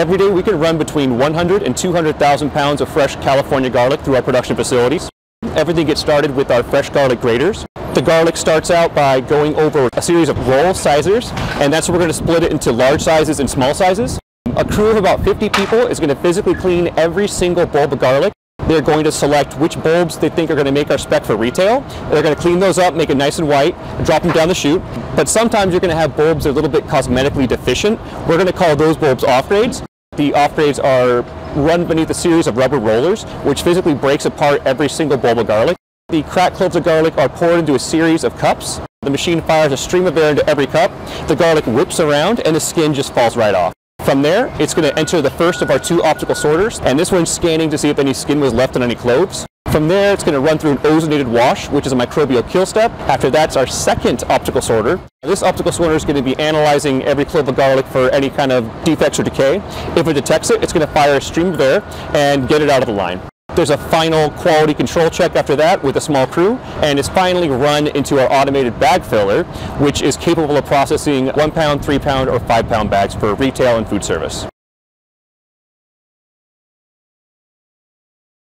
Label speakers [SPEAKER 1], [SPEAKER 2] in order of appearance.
[SPEAKER 1] Every day we can run between 100 and 200,000 pounds of fresh California garlic through our production facilities. Everything gets started with our fresh garlic graders. The garlic starts out by going over a series of roll sizers, and that's where we're going to split it into large sizes and small sizes. A crew of about 50 people is going to physically clean every single bulb of garlic. They're going to select which bulbs they think are going to make our spec for retail. They're going to clean those up, make it nice and white, and drop them down the chute. But sometimes you're going to have bulbs that are a little bit cosmetically deficient. We're going to call those bulbs off grades. The off grades are run beneath a series of rubber rollers, which physically breaks apart every single bulb of garlic. The cracked cloves of garlic are poured into a series of cups. The machine fires a stream of air into every cup. The garlic whips around and the skin just falls right off. From there, it's going to enter the first of our two optical sorters, and this one's scanning to see if any skin was left on any cloves. From there, it's going to run through an ozonated wash, which is a microbial kill step. After that's our second optical sorter. This optical sorter is going to be analyzing every clove of garlic for any kind of defects or decay. If it detects it, it's going to fire a stream of air and get it out of the line. There's a final quality control check after that with a small crew, and it's finally run into our automated bag filler, which is capable of processing one pound, three pound, or five pound bags for retail and food service.